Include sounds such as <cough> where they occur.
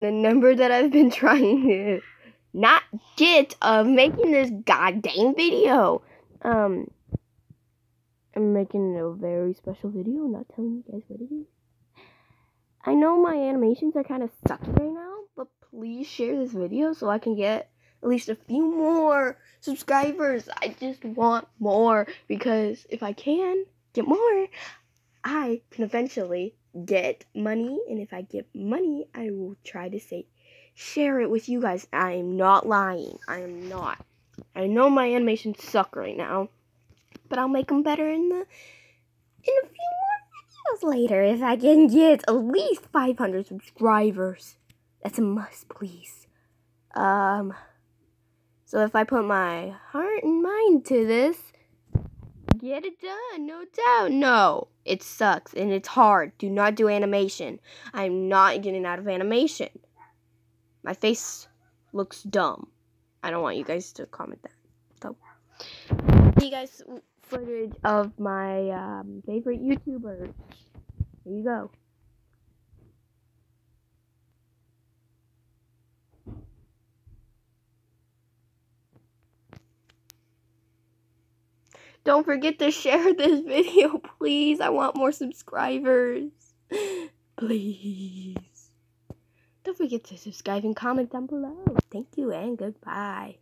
the number that I've been <laughs> trying to not get of making this goddamn video. Um, I'm making a very special video, not telling you guys what it is. I know my animations are kind of sucky right now, but please share this video so I can get at least a few more subscribers. I just want more because if I can get more, I can eventually get money. And if I get money, I will try to say, share it with you guys. I am not lying. I am not. I know my animations suck right now, but I'll make them better in the in a few more videos later if I can get at least 500 subscribers. That's a must, please. Um, so if I put my heart and mind to this, get it done, no doubt. No, it sucks and it's hard. Do not do animation. I'm not getting out of animation. My face looks dumb. I don't want you guys to comment that. So, you guys footage of my um, favorite YouTubers. Here you go. Don't forget to share this <laughs> video, please. I want more subscribers. <gasps> Please. Don't forget to subscribe and comment down below. Thank you and goodbye.